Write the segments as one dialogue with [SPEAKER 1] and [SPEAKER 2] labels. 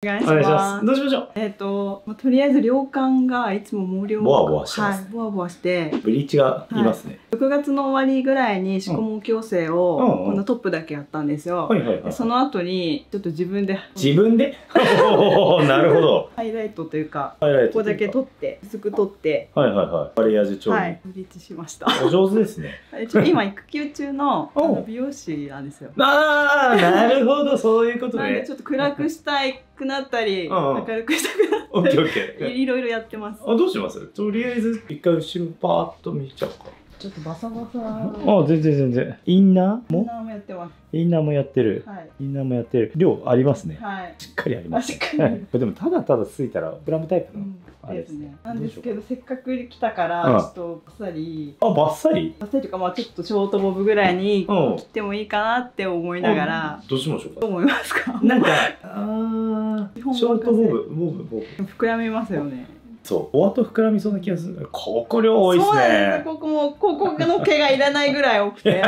[SPEAKER 1] お願いし
[SPEAKER 2] ま
[SPEAKER 1] ますす。
[SPEAKER 2] どうしましょう？
[SPEAKER 1] えっ、と、まあとりあえず良感がいつも毛量
[SPEAKER 2] ボワボワしてます
[SPEAKER 1] はい、ボワボワして、
[SPEAKER 2] ブリーチがいますね。
[SPEAKER 1] 6月の終わりぐらいに宿毛矯正を、このトップだけやったんですよ。
[SPEAKER 2] はいはいはい。
[SPEAKER 1] でその後にちょっと自分で
[SPEAKER 2] 自分で？なるほど。
[SPEAKER 1] ハイライトというか、
[SPEAKER 2] ハイライ
[SPEAKER 1] ここだけ取って薄く取って、
[SPEAKER 2] はいはいはい。バレアージュ調理。
[SPEAKER 1] はい、ブリーチしました。
[SPEAKER 2] お上手ですね。
[SPEAKER 1] 一応今育休中の美容師なんですよ。
[SPEAKER 2] ああ、なるほど、そういうことね
[SPEAKER 1] なんでち。ょっと暗くしたいくなったり、
[SPEAKER 2] うんうん
[SPEAKER 1] 明るくしたくなっ。たり、いろいろやってます。
[SPEAKER 2] あ、どうします？とりあえず、一回後ろパーッと見ちゃおうか。
[SPEAKER 1] ちょっとバサバサ。
[SPEAKER 2] あ、全然全然。インナー？も？
[SPEAKER 1] 何もやってます。
[SPEAKER 2] インナーもやってる。
[SPEAKER 1] はい。
[SPEAKER 2] インナーもやってる。量ありますね。
[SPEAKER 1] はい。
[SPEAKER 2] しっかりあります。
[SPEAKER 1] あしっかり
[SPEAKER 2] はいでも、ただただついたら、グラムタイプの。
[SPEAKER 1] うん
[SPEAKER 2] あれですね。
[SPEAKER 1] なんですけど、せっかく来たか
[SPEAKER 2] うん
[SPEAKER 1] ら、ちょっとバッサリ。
[SPEAKER 2] あ、バッサリ？
[SPEAKER 1] バッサリとか、まあ、ちょっとショートボブぐらいに
[SPEAKER 2] うん
[SPEAKER 1] 切ってもいいかなって思いながら。
[SPEAKER 2] どうしましょうか？
[SPEAKER 1] どう思いますか？
[SPEAKER 2] なんか、あショートボブ、ボブ、ボブ。
[SPEAKER 1] 膨らみますよね。
[SPEAKER 2] そう、お後膨らみそうな気がする。ここ量多いです
[SPEAKER 1] そうなんです
[SPEAKER 2] ね。
[SPEAKER 1] ここも、ここの毛がいらないぐらい多くて。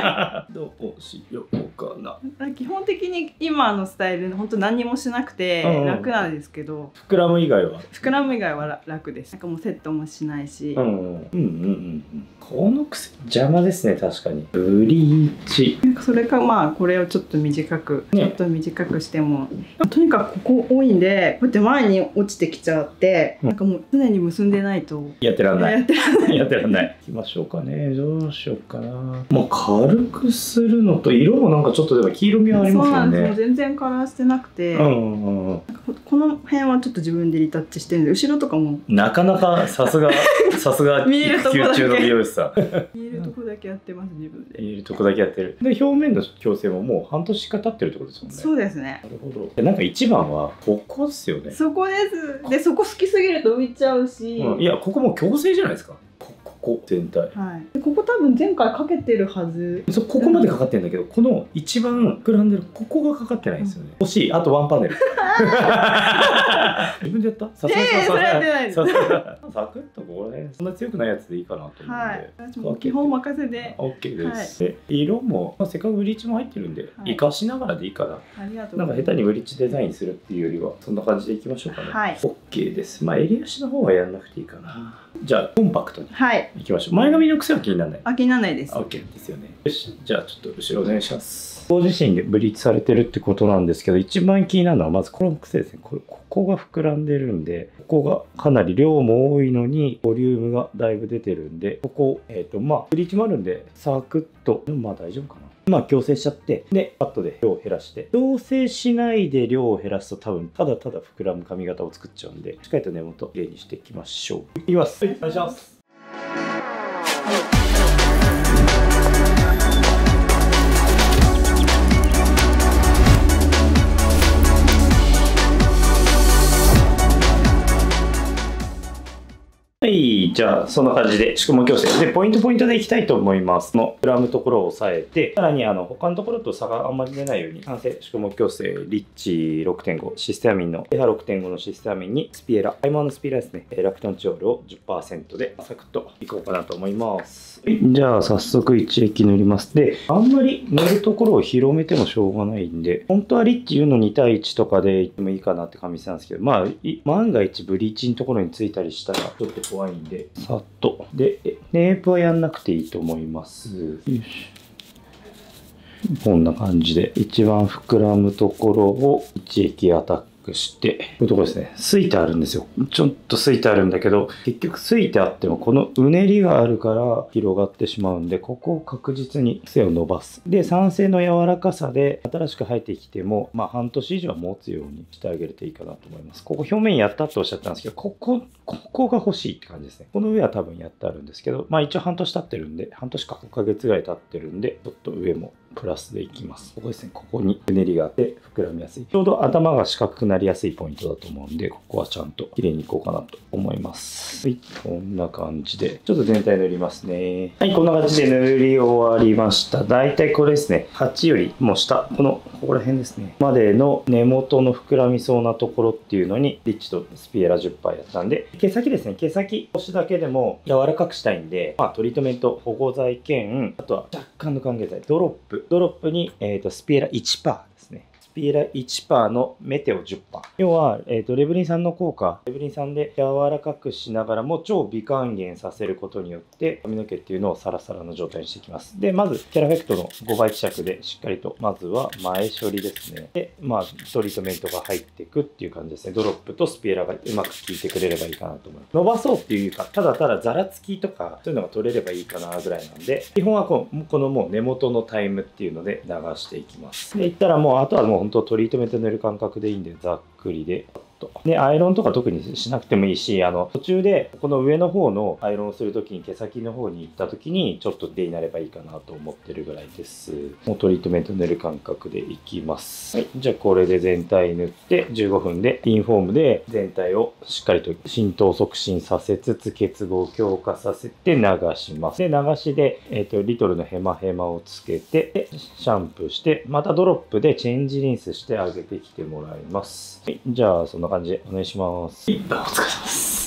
[SPEAKER 2] どうしようかな。
[SPEAKER 1] 基本的に今のスタイル本当何にもしなくて楽なんですけど、
[SPEAKER 2] 膨らむ以外は？
[SPEAKER 1] 膨らむ以外は楽ですなんかもうセットもしないし、
[SPEAKER 2] うんうんうんうんうん。この癖邪魔ですね、確かに。ブリーチ。
[SPEAKER 1] なんかそれかまあこれをちょっと短く、
[SPEAKER 2] ね
[SPEAKER 1] ちょっと短くしてもとにかくここ多いんでこうやって前に落ちてきちゃって、
[SPEAKER 2] うん
[SPEAKER 1] なんかもう常に結んでないと
[SPEAKER 2] やってらんない。
[SPEAKER 1] やってらんない
[SPEAKER 2] やってらんない。行きましょうかね。どうしようかな。まあ、軽くするのと、色もなんかちょっとでも黄色みはありますも
[SPEAKER 1] そうなんんですもう
[SPEAKER 2] ね。
[SPEAKER 1] 全然カラーしてなくて、
[SPEAKER 2] うんうんうん。
[SPEAKER 1] ここの辺はちょっと自分でリタッチしてるんで後ろとかも
[SPEAKER 2] なかなかさすが、さすが、
[SPEAKER 1] 見えるとこ
[SPEAKER 2] の美容師さん。
[SPEAKER 1] 見えるとこだけやってます自分で、
[SPEAKER 2] 見えるとこだけやってる。で、表面の矯正ももう半年か経ってるってことですもんね。
[SPEAKER 1] そうですね
[SPEAKER 2] なるほど。でなんか一番は、ここですよね。
[SPEAKER 1] そこですでそこ好きすぎると浮いちゃうし、
[SPEAKER 2] うんいや、ここも強制じゃないですか。こここ全体。
[SPEAKER 1] はい、でここ多分前回かけてるはず。
[SPEAKER 2] そうここまでかかってるんだけど、この一番膨らんでるここがかかってないんですよね。欲しい。あとワンパネル。自分でやった？さすが
[SPEAKER 1] いやいやそれやってないです。
[SPEAKER 2] さすがサクッとこれそんな強くないやつでいいかなと思うんで。
[SPEAKER 1] はい。私も基本任せで。
[SPEAKER 2] OK です、で色も、まあ、せっかくブリーチも入ってるんで、
[SPEAKER 1] はい。
[SPEAKER 2] 活かしながらでいいかな。
[SPEAKER 1] ありがとう
[SPEAKER 2] なんか下手にブリーチデザインするっていうよりはそんな感じでいきましょうかね。
[SPEAKER 1] はい。
[SPEAKER 2] OK です。まあ襟足の方はやんなくていいかなじゃあコンパクトに
[SPEAKER 1] はい。
[SPEAKER 2] いきましょう。前髪の癖は気にならない。
[SPEAKER 1] あ気にならないです。
[SPEAKER 2] OK ですよね。よし。じゃあちょっと後ろお願いします。ご自身でブリーチされてるってことなんですけど一番気になるのはまずこの癖ですね。これここが膨らんでるんでここがかなり量も多いのにボリュームがだいぶ出てるんでここえっ、とまあブリーチもあるんでサクッと。まあ大丈夫かなまあ矯正しちゃってでパットで量を減らして。矯正しないで量を減らすと多分ただただ膨らむ髪型を作っちゃうんでしっかりと根元きれいにしていきましょう。いきます。はいお願いします。じゃあそんな感じで宿毛矯正でポイントポイントでいきたいと思います。の膨らむところを押さえて、さらにあの他のところと差があんまり出ないように、完成宿毛矯正リッチ6.5システアミンの pH6.5 のシステアミンにスピエラ、アイマーのスピエラですね、ラクトンチオールを10%でサクッといこうかなと思います。じゃあ早速一液塗ります。で、あんまり塗るところを広めてもしょうがないんで、本当はリッチ言うの2対1とかでいってもいいかなって感じなんですけど、まあ、万が一ブリーチのところについたりしたらちょっと怖いんで、さっと。で、ネープはやんなくていいと思います。よしこんな感じで、一番膨らむところを一液アタックして、こういうとこですね。すいてあるんですよ。ちょっとすいてあるんだけど、結局すいてあっても、このうねりがあるから広がってしまうんで、ここを確実に癖を伸ばす。で、酸性の柔らかさで、新しく生えてきても、まあ半年以上は持つようにしてあげるといいかなと思います。ここ表面やったっておっしゃったんですけど、ここ、ここが欲しいって感じですね。この上は多分やってあるんですけど、まあ一応半年経ってるんで、半年か5ヶ月ぐらい経ってるんで、ちょっと上もプラスでいきます。ここですね。ここにうねりがあって膨らみやすい。ちょうど頭が四角くなりやすいポイントだと思うんで、ここはちゃんと綺麗にいこうかなと思います。はい。こんな感じで、ちょっと全体塗りますね。はい。こんな感じで塗り終わりました。だいたいこれですね。8よりも下、この、ここら辺ですね。までの根元の膨らみそうなところっていうのに、リッチとスピエラ10杯やったんで、毛先ですね。毛先、少しだけでも柔らかくしたいんで、まあ、トリートメント保護剤兼、あとは若干の還元剤、ドロップ。ドロップに、えー、と、スピエラ1%ピーラ1%のメテオ10%。要は、えっ、と、レブリン酸の効果、レブリン酸で柔らかくしながらも超微還元させることによって、髪の毛っていうのをサラサラの状態にしていきます。で、まず、キャラフェクトの5倍希釈でしっかりと、まずは前処理ですね。で、まあ、トリートメントが入っていくっていう感じですね。ドロップとスピーラがうまく効いてくれればいいかなと思います。伸ばそうっていうか、ただただザラつきとか、そういうのが取れればいいかなぐらいなんで、基本はこうこのもう根元のタイムっていうので流していきます。で、いったらもう、あとはもう本当トリートメント塗る感覚でいいんで、ざっくりで、とで、アイロンとか特にしなくてもいいし、あの、途中で、この上の方のアイロンをするときに毛先の方に行ったときに、ちょっとデになればいいかなと思ってるぐらいです。もうトリートメント塗る感覚でいきます。はい。じゃあこれで全体塗って、15分で、インフォームで全体をしっかりと浸透促進させつつ、結合を強化させて流します。で、流しで、えっ、と、リトルのヘマヘマをつけて、シャンプーして、またドロップでチェンジリンスしてあげてきてもらいます。はい。じゃあ、そんな感じでお願いします。はい。お疲れ様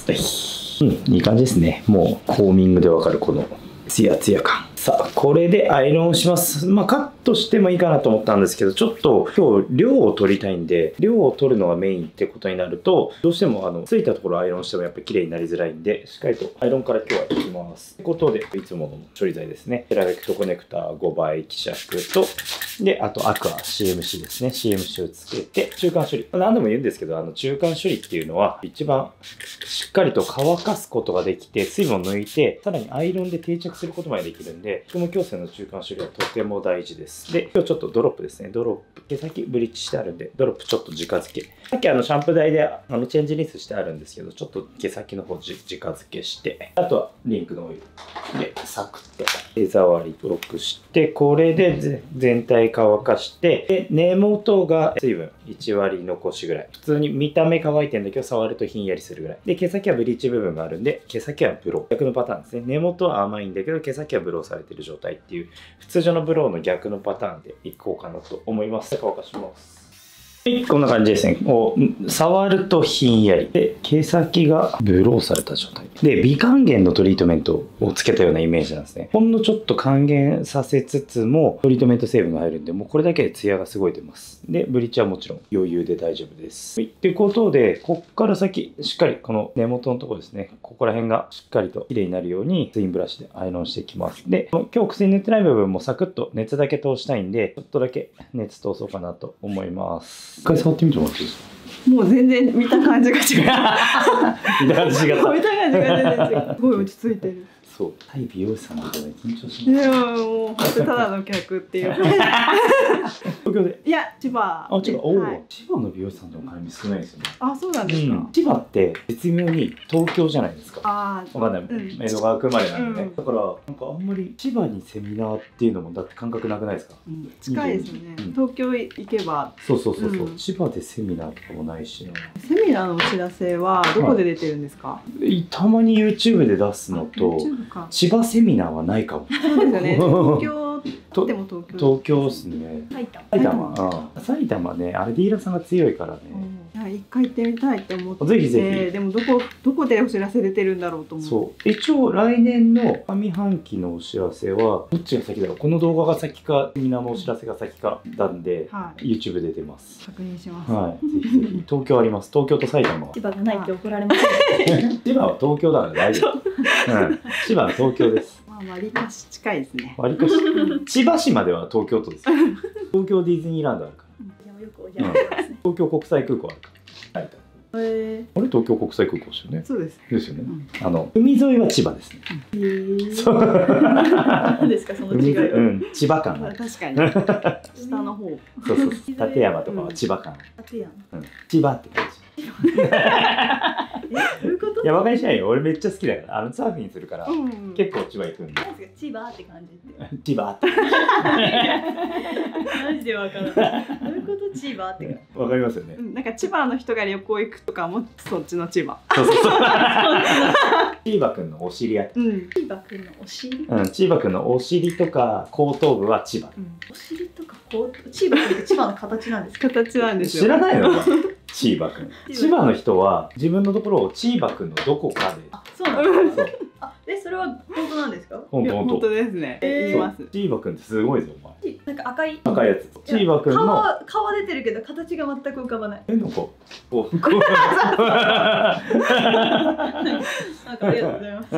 [SPEAKER 2] です。はい。うん、いい感じですね。もう、コーミングでわかるこの、ツヤツヤ感。さあ、これでアイロンします。まあ、カットしてもいいかなと思ったんですけど、ちょっと今日量を取りたいんで、量を取るのがメインってことになると、どうしてもあの、ついたところをアイロンしてもやっぱり綺麗になりづらいんで、しっかりとアイロンから今日はいきます。ということで、いつもの処理剤ですね。セラベクトコネクター5倍希釈と、で、あとアクア CMC ですね。CMC をつけて、中間処理。何度も言うんですけど、あの、中間処理っていうのは、一番しっかりと乾かすことができて、水分を抜いて、さらにアイロンで定着することまでできるんで、この矯正の中間処理はとても大事です。で、今日ちょっとドロップですね。ドロップ。毛先ブリーチしてあるんで、ドロップちょっと直付け。さっきあの、シャンプー台であのチェンジリンスしてあるんですけど、ちょっと毛先の方に直付けして、あとはリンクのオイルで、サクッと手触りよくして、これで全体乾かして、で、根元が水分1割残しぐらい。普通に見た目乾いてんだけど、触るとひんやりするぐらい。で、毛先はブリーチ部分があるんで、毛先はブロー。逆のパターンですね。根元は甘いんだけど、毛先はブローされてる状態っていう、普通常のブローの逆のパターンでいこうかなと思います。乾かします。はい、こんな感じですね。こう触るとひんやり。で、毛先がブローされた状態。で、微還元のトリートメントをつけたようなイメージなんですね。ほんのちょっと還元させつつも、トリートメント成分が入るんで、もうこれだけでツヤがすごい出ます。で、ブリッジはもちろん余裕で大丈夫です。はい、ということで、こっから先、しっかりこの根元のとこですね。ここら辺がしっかりと綺麗になるように、ツインブラシでアイロンしていきます。で、今日薬塗ってない部分もサクッと熱だけ通したいんで、ちょっとだけ熱通そうかなと思います。一回触ってみてもらっていいですか？
[SPEAKER 1] もう全然見た感じが違う。
[SPEAKER 2] 見た感じが。
[SPEAKER 1] 見た感じが全然違う。すごい落ち着いてる
[SPEAKER 2] そう対美容師さんのことで緊張します。
[SPEAKER 1] でももう本当ただの客っていう。
[SPEAKER 2] 東京で？
[SPEAKER 1] いや千葉。
[SPEAKER 2] あ違うおお、
[SPEAKER 1] はい、
[SPEAKER 2] 千葉の美容師さんの絡み少ないですよね。
[SPEAKER 1] あそうなんですか、
[SPEAKER 2] うん、千葉って絶妙に東京じゃないですか。
[SPEAKER 1] あ
[SPEAKER 2] わかんない、
[SPEAKER 1] うん。
[SPEAKER 2] 江戸川区までなんで。ね、
[SPEAKER 1] うん。
[SPEAKER 2] だからなんかあんまり千葉にセミナーっていうのもだって感覚なくないですか？
[SPEAKER 1] うん。近いですよね、
[SPEAKER 2] うん。
[SPEAKER 1] 東京行けば。
[SPEAKER 2] そうそうそうそう、
[SPEAKER 1] うん。
[SPEAKER 2] 千葉でセミナーとかもないしな。
[SPEAKER 1] セミナーのお知らせはどこで出てるんですか、
[SPEAKER 2] たまに YouTube で出すのと千葉セミナーはないかも。
[SPEAKER 1] そうですよね。東京
[SPEAKER 2] と
[SPEAKER 1] でも東京
[SPEAKER 2] 東京っすね。
[SPEAKER 3] 埼玉。
[SPEAKER 2] 埼玉、ねあれディーラーさんが強いからね、
[SPEAKER 1] うんいや一回行ってみたいって思って。
[SPEAKER 2] ぜひぜひ。
[SPEAKER 1] でもどこどこでお知らせ出てるんだろうと思う。
[SPEAKER 2] そう。一応来年の上半期のお知らせはどっちが先だろう？この動画が先かセミナーのお知らせが先かなんで、
[SPEAKER 1] は
[SPEAKER 2] YouTube で出ます。
[SPEAKER 1] い確認します、
[SPEAKER 2] はい。ぜひぜひ。東京あります。東京と埼玉は。
[SPEAKER 3] 千葉がないって怒られません。
[SPEAKER 2] 千葉は東京だから大丈夫、う。ん、千葉は東京です。
[SPEAKER 1] まあ割かし近いですね。
[SPEAKER 2] 割りかし。千葉市までは東京都です。東京ディズニーランドあるか
[SPEAKER 3] で
[SPEAKER 2] 東京国際空港あるかあれ？東京国際空港ですよね。
[SPEAKER 1] ー、そうです。
[SPEAKER 2] ですよね、
[SPEAKER 1] うん。
[SPEAKER 2] あの海沿いは千葉ですね、う
[SPEAKER 3] 何ですか？その違いは。
[SPEAKER 2] うん、千葉感
[SPEAKER 1] 確かに。下の方。
[SPEAKER 2] そうそうそう。立山とかは千葉感、
[SPEAKER 3] 立山。
[SPEAKER 2] うん、千葉って感じ
[SPEAKER 3] え、どういうこと？
[SPEAKER 2] いや、バカにしないよ。俺めっちゃ好きだから。あの、サーフィンするから、
[SPEAKER 1] うん
[SPEAKER 2] 結構千葉行くんで。
[SPEAKER 3] 何ですか？千葉って感じって。
[SPEAKER 2] 千葉って。
[SPEAKER 3] マジでわからない。どういうこと？千葉って感じ。
[SPEAKER 2] わかりますよね
[SPEAKER 1] う。んなんか千葉の人が旅行行くとかもそっちの千葉
[SPEAKER 2] そうそうそう。千葉くんのお尻あた
[SPEAKER 1] うん、
[SPEAKER 3] 千葉くんのお尻。
[SPEAKER 2] り。うん、千葉くんのお尻とか後頭部は千葉。
[SPEAKER 3] お尻とかこう千葉くんって千葉の形なんですか？
[SPEAKER 1] 形なんですよ
[SPEAKER 2] 知らないの千葉くん。
[SPEAKER 3] 千葉
[SPEAKER 2] の人は自分のところを千葉くんのどこかで。
[SPEAKER 3] あ、そうなんですえそれは本当なんですか？
[SPEAKER 2] ほんとほんと
[SPEAKER 1] いや本当ですね。
[SPEAKER 3] えー。
[SPEAKER 1] 言います。
[SPEAKER 2] チーバくんってすごいですよお前。
[SPEAKER 3] なんか赤い？
[SPEAKER 2] 赤いやつ。チーバくん
[SPEAKER 3] 顔
[SPEAKER 2] の
[SPEAKER 3] は顔は出てるけど形が全く浮かばない。
[SPEAKER 2] えなんかこうこう
[SPEAKER 3] なんかありがとうございます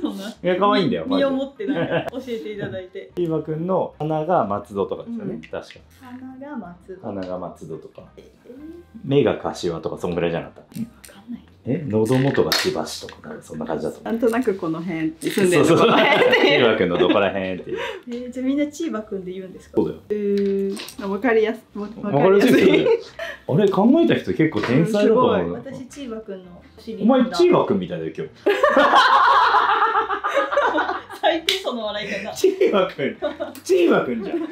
[SPEAKER 3] そんない
[SPEAKER 2] や可愛いんだよ
[SPEAKER 3] 身をもってなんか教えていただいて
[SPEAKER 2] チーバくんの鼻が松戸とかですよね、
[SPEAKER 1] うん
[SPEAKER 2] 確か
[SPEAKER 3] 鼻が松戸
[SPEAKER 2] 鼻が松戸とか
[SPEAKER 3] え
[SPEAKER 2] 目が柏とかそんぐらいじゃなかった
[SPEAKER 3] ー、わかんない
[SPEAKER 2] え喉元が千葉市とかそんな感じだと
[SPEAKER 1] なんとなくこの辺住んでる。
[SPEAKER 2] そうそう。そう
[SPEAKER 1] とこの辺
[SPEAKER 2] チ
[SPEAKER 1] で
[SPEAKER 2] ーバくんのどこら辺っていう。
[SPEAKER 3] えー、じゃあみんなチーバくんで言うんですか？
[SPEAKER 2] そうだよ。
[SPEAKER 1] えー、わかりやすわ
[SPEAKER 2] わかりやすい。あれ考えた人結構天才だと思うな。
[SPEAKER 3] 私チーバくんのお
[SPEAKER 2] 前
[SPEAKER 3] なんだ。
[SPEAKER 2] チーバくんみたいだよ今日。
[SPEAKER 3] 最低その笑い方。
[SPEAKER 2] チーバくん。チーバくんじゃん。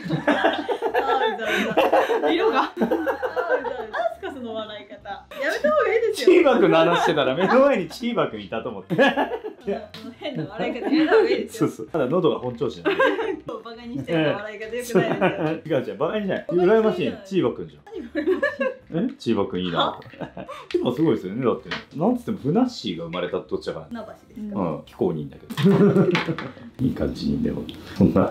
[SPEAKER 1] 色が
[SPEAKER 3] ー
[SPEAKER 2] バくんの話してたら目の前にチーバくんいたと思って。
[SPEAKER 3] 変な笑い方やめた方がいいですよ。
[SPEAKER 2] そうそう。ただ喉が本調子なんで。
[SPEAKER 3] バカにしてる笑い方よくないですよ。
[SPEAKER 2] 違う違うバカにじゃない。羨ましい。ねチーバくんじゃんえ？チーバくんいいな。チーバすごいですよね。だってなんつってもフナッシーが生まれたどっちだから。
[SPEAKER 3] 船橋ですか、
[SPEAKER 2] うん、非公認だけど。いい感じにでも。そんな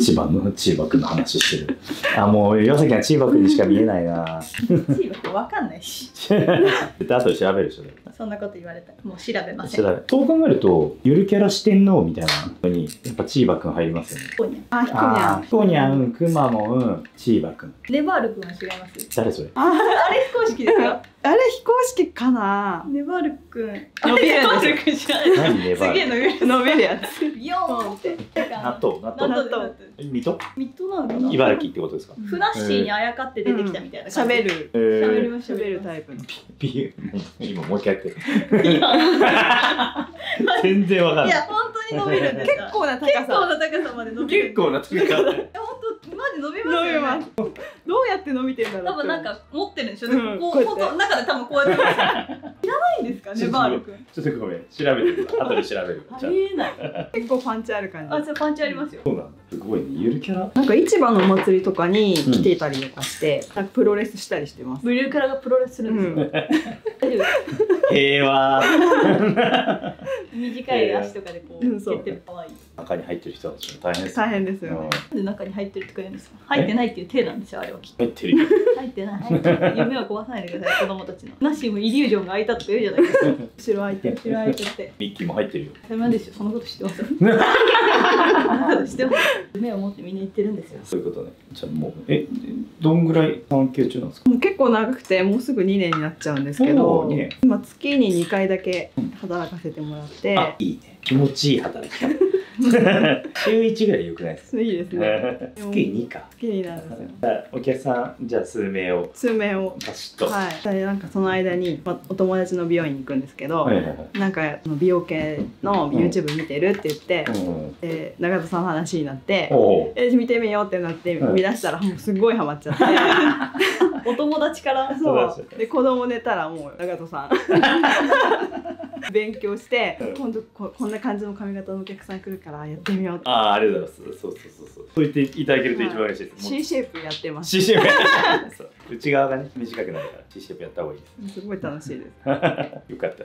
[SPEAKER 2] 千葉のチーバくんの話してる。あもう岩崎はチーバくんにしか見えないな。
[SPEAKER 3] チーバくんわかんないし。
[SPEAKER 2] で後で調べるでしょ。
[SPEAKER 3] そんなこと言われたら。もう調べません。
[SPEAKER 2] 調べそう考えるとゆるキャラ四天王みたいなのにやっぱチーバくん入りますよね。
[SPEAKER 3] ここに
[SPEAKER 1] あ、ひこに
[SPEAKER 2] あ
[SPEAKER 1] ゃん。
[SPEAKER 2] ーヒコニャンくまモンチーバくん。
[SPEAKER 3] ネバールくんは違います
[SPEAKER 2] 誰それ？
[SPEAKER 1] あ
[SPEAKER 3] あれ非公式ですよ
[SPEAKER 1] あれ非公式かな
[SPEAKER 3] ネバルくん
[SPEAKER 1] 伸びるん
[SPEAKER 3] ネバ
[SPEAKER 1] ですよ
[SPEAKER 3] ールくんじゃない
[SPEAKER 2] 何ネバ
[SPEAKER 3] すげえ伸びる
[SPEAKER 1] やつ
[SPEAKER 3] ビヨーンって
[SPEAKER 2] 納豆納豆
[SPEAKER 3] 納豆納
[SPEAKER 2] 水戸
[SPEAKER 3] 豆ミッドナウト
[SPEAKER 2] 茨城ってことですか
[SPEAKER 3] ふなっしーにあやかって出てきたみたいな
[SPEAKER 1] 喋る
[SPEAKER 3] 喋り、ましょう
[SPEAKER 1] 喋るタイプの
[SPEAKER 2] ピ今もう一回やって全然わかんないい
[SPEAKER 3] や本当に伸びるんです
[SPEAKER 1] 結構な高さ
[SPEAKER 3] 結構な高さまで伸びる
[SPEAKER 2] 結構な時間
[SPEAKER 3] 本当マジ伸びますよね
[SPEAKER 1] 伸びますうやって伸びてんだろう
[SPEAKER 3] 多分なんか持ってるんでしょ、
[SPEAKER 1] うん
[SPEAKER 3] こう
[SPEAKER 1] こうやって。
[SPEAKER 3] こう中で多分こうやっていらないんですかネ バールくん
[SPEAKER 2] ちょっとごめん。調べてる後で調べる。
[SPEAKER 3] ありえない。
[SPEAKER 1] 結構パンチある感じ。
[SPEAKER 3] あじゃあパンチありますよ。
[SPEAKER 2] そうなんごいね。ゆるキャラ？
[SPEAKER 1] なんか市場のお祭りとかに来てたりとかして、なんかプロレスしたりしてます。
[SPEAKER 3] ブルーカラがプロレスするんですよ、大丈
[SPEAKER 2] 平和。
[SPEAKER 3] 夫 短い足とかでこう
[SPEAKER 1] うんそう。
[SPEAKER 3] 蹴ってるかわい。い
[SPEAKER 2] 中に入ってる人たちも大変です
[SPEAKER 1] 大変ですよね、
[SPEAKER 3] なんで中に入ってるとか言うんですか？入ってないっていう体なんですよあれは。きっと
[SPEAKER 2] 入ってるよ。
[SPEAKER 3] 入ってない。入ってない。夢は壊さないでください 子供たちの。ナッシーもイリュージョンが開いたとか言うじゃないですか。
[SPEAKER 1] 後ろ空いてる
[SPEAKER 3] 後ろ開いてって。
[SPEAKER 2] ミッキーも入ってるよ。
[SPEAKER 3] 当たり前ですよそのこと知ってます？知ってます？夢を持ってみんな言ってるんですよ。
[SPEAKER 2] そういうことね。じゃあもうえどんぐらい産休中なんですか？
[SPEAKER 1] もう結構長くてもうすぐ2年になっちゃうんですけ
[SPEAKER 2] お
[SPEAKER 1] ど今月に2回だけ働かせてもらって、
[SPEAKER 2] あいいね。気持ちいい働き方 週1ぐらいよくないです
[SPEAKER 1] いいですね。
[SPEAKER 2] か 月2か。
[SPEAKER 1] 月になるんですよ。
[SPEAKER 2] お客さんじゃあ数名を。
[SPEAKER 1] 数名を。
[SPEAKER 2] パシッと。
[SPEAKER 1] はい。でなんかその間に、まあ、お友達の美容院に行くんですけど、
[SPEAKER 2] はいはいはい。
[SPEAKER 1] なんか美容系の YouTube 見てるって言って、
[SPEAKER 2] うん。
[SPEAKER 1] で永田さんの話になって
[SPEAKER 2] おう
[SPEAKER 1] え見てみようってなって
[SPEAKER 2] うん
[SPEAKER 1] 見出したらもうすごいハマっちゃって。
[SPEAKER 3] お友達から
[SPEAKER 1] そう。で子供寝たらもう永田さん勉強して
[SPEAKER 2] うん。
[SPEAKER 1] 今度ここんな感じの髪型のお客さん来るからやってみようって
[SPEAKER 2] ああありがとうございます。そうそうそうそう。そう言っていただけると一番嬉しいです、
[SPEAKER 1] C シェイプやってます。
[SPEAKER 2] C シェイプそう 内側がね短くなるからェイプやった方がいいです
[SPEAKER 1] すごい楽しいです。
[SPEAKER 2] よかった。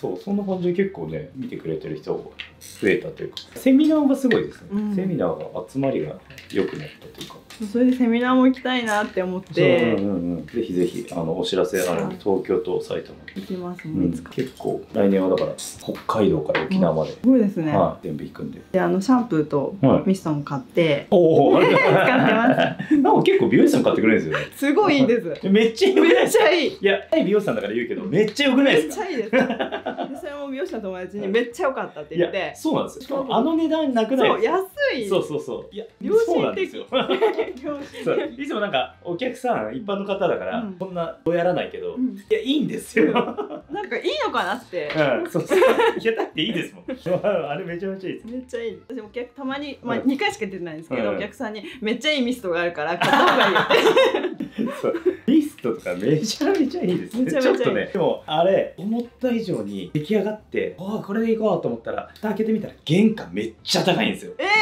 [SPEAKER 2] そう、そんな感じで結構ね、見てくれてる人が増えたというか、セミナーがすごいですね。
[SPEAKER 1] うん
[SPEAKER 2] セミナーが集まりが良くなったというか。
[SPEAKER 1] それでセミナーも行きたいなって思っ
[SPEAKER 2] そう
[SPEAKER 1] て
[SPEAKER 2] うんうんうん、ぜひぜひあのお知らせあるんで東京と埼玉、
[SPEAKER 1] 行きます
[SPEAKER 2] うん
[SPEAKER 1] もういつか。
[SPEAKER 2] 結構来年はだから北海道から沖縄まで、
[SPEAKER 1] すごいですね。
[SPEAKER 2] はい、全部行くんで。
[SPEAKER 1] であのシャンプーと
[SPEAKER 2] はい
[SPEAKER 1] ミストも買って
[SPEAKER 2] おお、使っ結構美容師さん買ってくれるんですよね。
[SPEAKER 1] すごいいいです。
[SPEAKER 2] めっちゃ良くない
[SPEAKER 1] めっ。ちゃいい。
[SPEAKER 2] いや、美容師さんだから言うけど、めっちゃ良くない
[SPEAKER 1] めっ
[SPEAKER 2] ですか？
[SPEAKER 1] ちゃいいです。でそれも美容師の友達にめっちゃ良かったって言って、。
[SPEAKER 2] そうなんですよ。しかもあの値段なくない
[SPEAKER 1] そう
[SPEAKER 2] ですか？
[SPEAKER 1] 安い。
[SPEAKER 2] そうそうそう。いや、
[SPEAKER 1] 良心的
[SPEAKER 2] そうなんですよ。
[SPEAKER 1] 良心
[SPEAKER 2] そいつもなんかお客さん一般の方だから、
[SPEAKER 1] うん
[SPEAKER 2] こんなどうやらないけど、い
[SPEAKER 1] うん
[SPEAKER 2] やいいんですよ。うん、
[SPEAKER 1] なんかいいのかなって。
[SPEAKER 2] そうそう。いやだっていいですもん。あれめちゃめちゃいいです。
[SPEAKER 1] めっちゃいい。私お客たまにまあ
[SPEAKER 2] うん
[SPEAKER 1] 2回しか出てないんですけど、
[SPEAKER 2] うん
[SPEAKER 1] お客さんにめっちゃいいミストがあるから。
[SPEAKER 2] そうリストとかめちゃめちゃいいですね。
[SPEAKER 1] めちゃめちゃいい
[SPEAKER 2] ちょっとね、でもあれ思った以上に出来上がって、ああこれでいこうと思ったら蓋開けてみたら原価めっちゃ高いんですよ。
[SPEAKER 1] え
[SPEAKER 2] あれ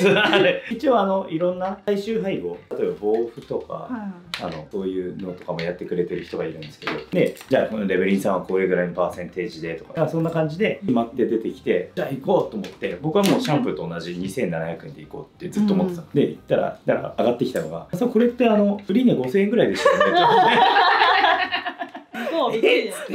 [SPEAKER 2] 一応あのいろんな最終配合。例えば防腐とか、
[SPEAKER 1] は
[SPEAKER 2] あのそういうのとかもやってくれてる人がいるんですけど。でじゃあこのレベリンさんはこれぐらいのパーセンテージでとか。そんな感じで決まって出てきてじゃあ行こうと思って僕はもうシャンプーと同じ2700円で行こうってずっと思ってた、で行ったらだから上がってきたのが「そうこれってあのフリーネ5000円ぐらいでしたよね」
[SPEAKER 3] もうびっくりです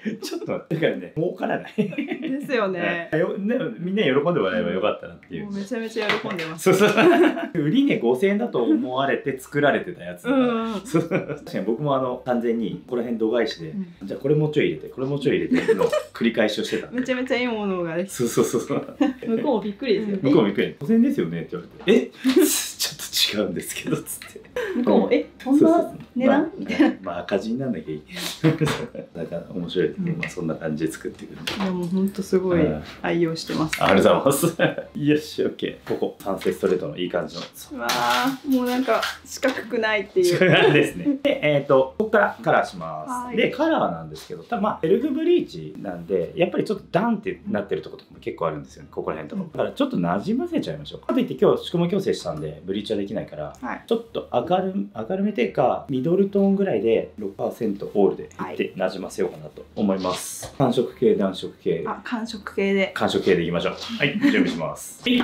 [SPEAKER 2] ちょっと待ってだからね。儲からない。
[SPEAKER 1] い。ですよね。
[SPEAKER 2] よねみんなに喜んでもらえばよかったなっていう。
[SPEAKER 1] めちゃめちゃ喜んでます。
[SPEAKER 2] そうそう。売り値5000円だと思われて作られてたやつ
[SPEAKER 1] うん
[SPEAKER 2] 確かに僕もあの完全にここら辺度外視で、
[SPEAKER 1] うん。
[SPEAKER 2] じゃあこれもうちょい入れてこれもうちょい入れての繰り返しをしてた
[SPEAKER 1] めちゃめちゃいいものが
[SPEAKER 2] そうそうそうそう。
[SPEAKER 3] 向こうもびっくりですよ。
[SPEAKER 2] 向こうもびっくり。5000円ですよねって言われて。え？ちょっと違うんですけどつって。
[SPEAKER 3] 向こうもえそんな値段？
[SPEAKER 2] まあ
[SPEAKER 3] みたいな。
[SPEAKER 2] まあ赤字になんなきゃいい。だから面白いですね、
[SPEAKER 1] うん。
[SPEAKER 2] まあ、そんな感じで作っていくんで。
[SPEAKER 1] もう本当すごい
[SPEAKER 2] うん。
[SPEAKER 1] 愛用してます。
[SPEAKER 2] ありがとうございます。よし OK ここサンセストレートのいい感じの。
[SPEAKER 1] うわーもうなんか四角くないってい
[SPEAKER 2] う。ですね。で、えっ、と、ここからカラーします。
[SPEAKER 1] はい。
[SPEAKER 2] で、カラーなんですけど、ただまあ、セルフブリーチなんで、やっぱりちょっとダンってなってるところとかも結構あるんですよね、ここら辺とか。も。だからちょっと馴染ませちゃいましょう。かといって今日、宿毛矯正したんで、ブリーチはできないから、
[SPEAKER 1] はい。
[SPEAKER 2] ちょっと明る明るめてか、ミドルトーンぐらいで6%オールでいって馴染ませようかなと思います。寒色系、暖色系。
[SPEAKER 1] あ寒色系で。
[SPEAKER 2] 寒色系でいきましょう。はい、準備します。はい。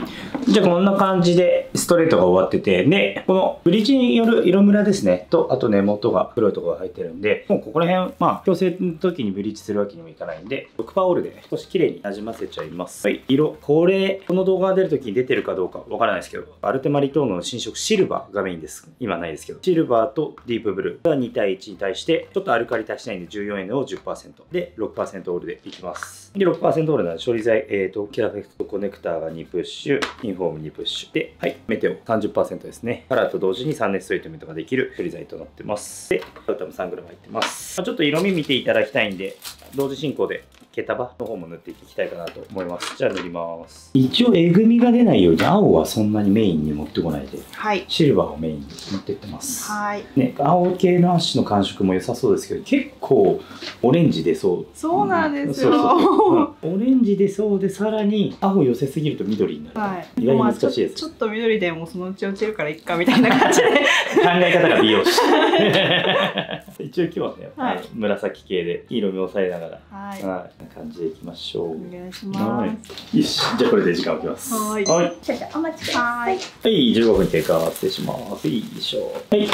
[SPEAKER 2] じゃあこんな感じでストレートが終わってて、で、このブリーチによる色ムラですね、と、あと根元が黒いところが入ってるんで、もうここら辺、まあ、矯正の時にブリーチするわけにもいかないんで、6%オールで少し綺麗に馴染ませちゃいます。はい、色。これ、この動画が出る時に出てるかどうかわからないですけど、アルテマリトーノの新色シルバーがメインです。今ないですけど、シルバーとディープブルーが2対1に対して、ちょっとアルカリ足したいんで14円を10%で6%オールでいきます。で、6%オールなので処理剤、えっ、と、キラフェクトコネクターが2プッシュ、インフォーム2プッシュ。で、はい、メテオ30%ですね。カラーと同時に酸熱トリートメントができる処理剤となってます。で、アウターも 3g 入ってます。まあちょっと色味見ていただきたいんで、同時進行で毛束の方も塗っていきたいかなと思います。じゃあ塗ります。一応えぐみが出ないように青はそんなにメインに持ってこないで、
[SPEAKER 1] はい。
[SPEAKER 2] シルバーをメインに持ってってます。
[SPEAKER 1] はい。
[SPEAKER 2] ね、青系のアッシュの感触も良さそうですけど結構オレンジ出そう
[SPEAKER 1] そうなんですよ。
[SPEAKER 2] そうそうそううんオレンジ出そうでさらに青寄せすぎると緑になる、
[SPEAKER 1] はい。
[SPEAKER 2] 意外に難しいです、
[SPEAKER 1] ちょっと緑でもうそのうち落ちるからいっかみたいな感じで。
[SPEAKER 2] 考え方が美容師 一応今日はね、
[SPEAKER 1] はい
[SPEAKER 2] 紫系で色味を抑えながら、
[SPEAKER 1] はい。
[SPEAKER 2] はい、感じでいきましょう
[SPEAKER 1] お願いします。
[SPEAKER 2] よしじゃあこれで時間を置きます
[SPEAKER 1] はい
[SPEAKER 2] はい
[SPEAKER 3] お待ちくださ
[SPEAKER 1] はいい。
[SPEAKER 2] はい、15分経過失礼します。いいでしょう。はい、という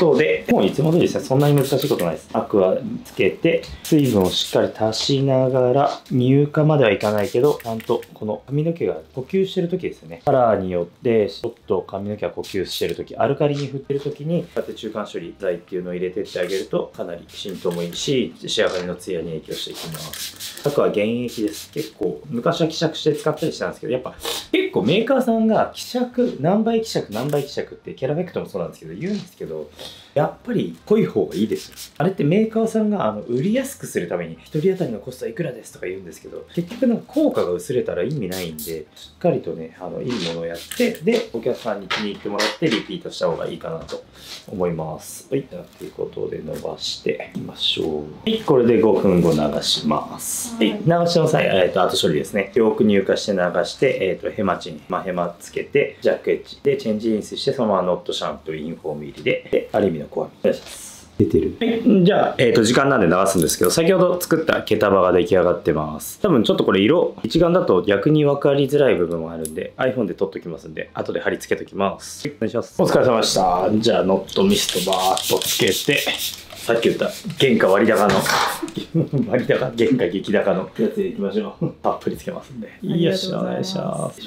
[SPEAKER 2] ことで、もういつも通りですね、そんなに難しいことないです。アクアつけて、水分をしっかり足しながら、乳化まではいかないけど、ちゃんとこの髪の毛が呼吸してる時ですよね。カラーによって、ちょっと髪の毛が呼吸してる時、アルカリに振ってる時に、こうやって中間処理剤っていうのを入れてってあげると、かなり浸透もいいし、仕上がりのツヤに影響していきます。あとは原液です。結構、昔は希釈して使ったりしたんですけど、やっぱ結構メーカーさんが希釈何倍希釈何倍希釈ってキャラフェクトもそうなんですけど言うんですけどやっぱり濃い方がいいですよ。あれってメーカーさんがあの売りやすくするために1人当たりのコストはいくらですとか言うんですけど結局なんか効果が薄れたら意味ないんでしっかりとねあのいいものをやってでお客さんに気に入ってもらってリピートした方がいいかなと思います。はいということで伸ばしていきましょう。はいこれで5分後流します。はい、流しの際、えー、と後処理ですね。よく乳化して流して、えー、とヘマチン、まあ、ヘマつけてジャックエッジ。でチェンジインスしてそのままノットシャンプーインフォーム入りで。でアルミのコアミお願い。します出てる、はい、じゃあ、えー、と時間なんで流すんですけど先ほど作った毛束が出来上がってます。多分ちょっとこれ色一眼だと逆に分かりづらい部分もあるんで iPhone で撮っときますんで後で貼り付けときます、はいお願いします。お疲れ様でした。じゃあノットミストバーっとつけてさっき言った原価割高の 割高原価激高のやつでいきましょう。たっぷりつけますんで。よっしゃお願いします。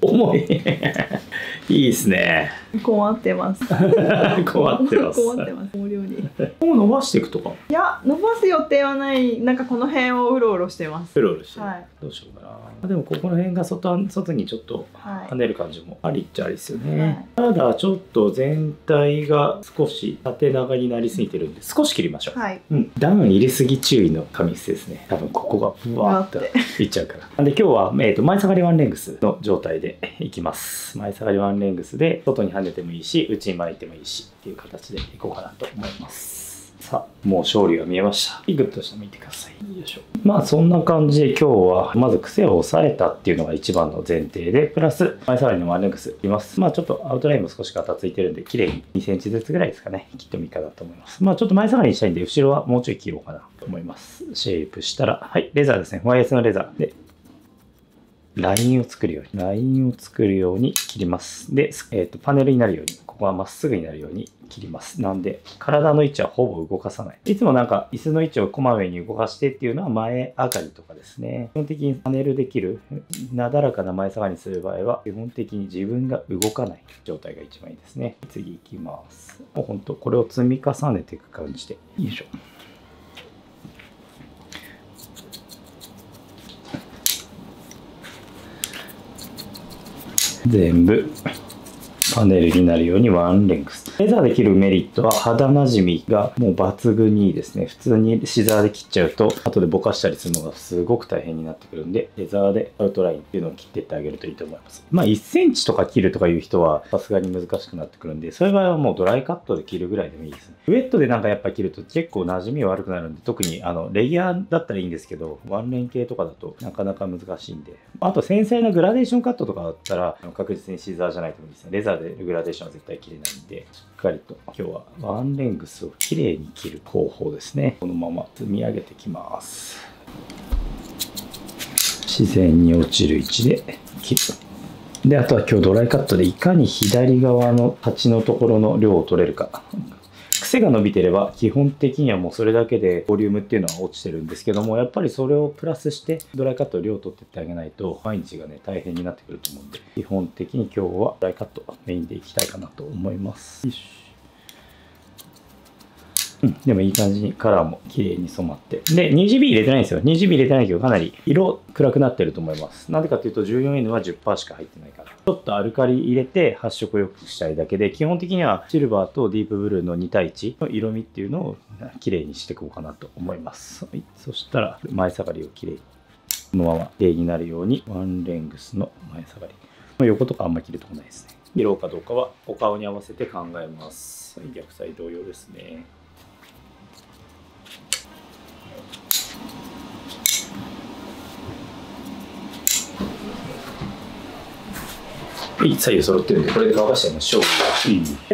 [SPEAKER 2] 重い。いいですね
[SPEAKER 1] 困ってます。
[SPEAKER 2] 困ってます
[SPEAKER 1] 困ってます。毛量に。
[SPEAKER 2] もう伸ばしていくとか？
[SPEAKER 1] いや、伸ばす予定はない。なんかこの辺をうろうろしてます。
[SPEAKER 2] うろうろしてる、
[SPEAKER 1] はい。
[SPEAKER 2] どうしようかなあでもここら辺が外外にちょっと
[SPEAKER 1] はい
[SPEAKER 2] 跳。ねる感じもありっちゃありですよね、
[SPEAKER 1] はい
[SPEAKER 2] ただちょっと全体が少し縦長になりすぎてるんで少し切りましょう、
[SPEAKER 1] はい。
[SPEAKER 2] うん、ダウン入れすぎ注意の髪質ですね多分ここがふわーっと
[SPEAKER 1] わ
[SPEAKER 2] いっちゃうからなん で今日は、えー、と前下がりワンレングスの状態でいきます前下がりワンレングスで外に跳ねてもいいし内に巻いてもいいしっていう形でいこうかなと思いますさあ、もう勝利が見えました。グッとしてみてください。よいしょ。まあそんな感じで今日はまず癖を抑えたっていうのが一番の前提で、プラス前さらにのワンレングスいます。まあちょっとアウトラインも少しガタついてるんで、綺麗に2センチずつぐらいですかね。切ってもいいかなと思います。まあちょっと前下がりにしたいんで、後ろはもうちょい切ろうかなと思います。シェイプしたら、はい、レザーですね。YS のレザーで、ラインを作るように、ラインを作るように切ります。で、えっ、と、パネルになるように、ここはまっすぐになるように切ります。なんで、体の位置はほぼ動かさない。いつもなんか、椅子の位置をこまめに動かしてっていうのは前上がりとかですね。基本的にパネルできる、なだらかな前下がりにする場合は、基本的に自分が動かない状態が一番いいですね。次行きます。もうほんと、これを積み重ねていく感じで。よいしょ。全部。パネルになるようにワンレングス。レザーで切るメリットは肌なじみがもう抜群にいいですね。普通にシザーで切っちゃうと後でぼかしたりするのがすごく大変になってくるんで、レザーでアウトラインっていうのを切ってってあげるといいと思います。まあ1センチとか切るとかいう人はさすがに難しくなってくるんで、そういう場合はもうドライカットで切るぐらいでもいいですね。ウェットでなんかやっぱ切ると結構馴染み悪くなるんで、特にあのレギュラーだったらいいんですけど、ワンレン系とかだとなかなか難しいんで、あと繊細なグラデーションカットとかだったら確実にシザーじゃないともいいですね。レザーででグラデーションは絶対切れないんで、しっかりと今日はワンレングスをきれいに切る方法ですね。このまま積み上げていきます。自然に落ちる位置で切る。で、あとは今日ドライカットでいかに左側の鉢のところの量を取れるか。癖が伸びてれば基本的にはもうそれだけでボリュームっていうのは落ちてるんですけどもやっぱりそれをプラスしてドライカット量を取ってってあげないと毎日がね大変になってくると思うんで基本的に今日はドライカットメインでいきたいかなと思います。うん、でもいい感じにカラーも綺麗に染まって。で、2GB 入れてないんですよ。2GB 入れてないけど、かなり色暗くなってると思います。なんでかっていうと、14N は10%しか入ってないから。ちょっとアルカリ入れて発色を良くしたいだけで、基本的にはシルバーとディープブルーの2対1の色味っていうのを綺麗にしていこうかなと思います。はい、そしたら、前下がりを綺麗に、このまま綺麗になるように、ワンレングスの前下がり。横とかあんまり切るとこないですね。切ろうかどうかはお顔に合わせて考えます。逆サイ同様ですね。左右揃ってるんで、これで乾かしちゃいましょう。さ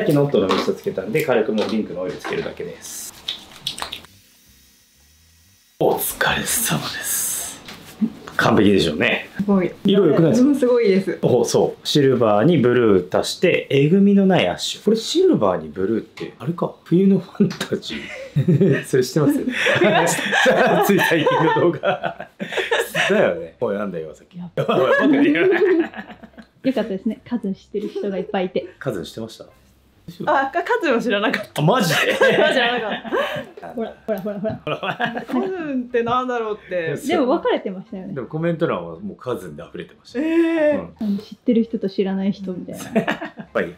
[SPEAKER 2] っきノットのミストつけたんで、軽くもうリンクのオイルつけるだけです。お疲れ様です。完璧でしょうね。
[SPEAKER 1] すごい
[SPEAKER 2] 色良くないですか？
[SPEAKER 1] うんすごいです
[SPEAKER 2] おそう。シルバーにブルー足して、えぐみのないアッシュ。これシルバーにブルーって、あれか、冬のファンタジー。それ知ってます？つい最近の動画。だよね。おい、なんだよ、さっき。
[SPEAKER 3] よかったですね。数知ってる人がいっぱいいて。
[SPEAKER 2] カズンしてました？
[SPEAKER 1] あか数も知らなかっ
[SPEAKER 2] あ、マジで？
[SPEAKER 1] た知らなかった
[SPEAKER 3] ほらほらほらほら。
[SPEAKER 1] カズンってなんだろうって
[SPEAKER 3] でも分かれてましたよね
[SPEAKER 2] で。もコメント欄はもうカズンで溢れてました。
[SPEAKER 1] え
[SPEAKER 2] うん
[SPEAKER 3] 知ってる人と知らない人みたいな。
[SPEAKER 2] まあいい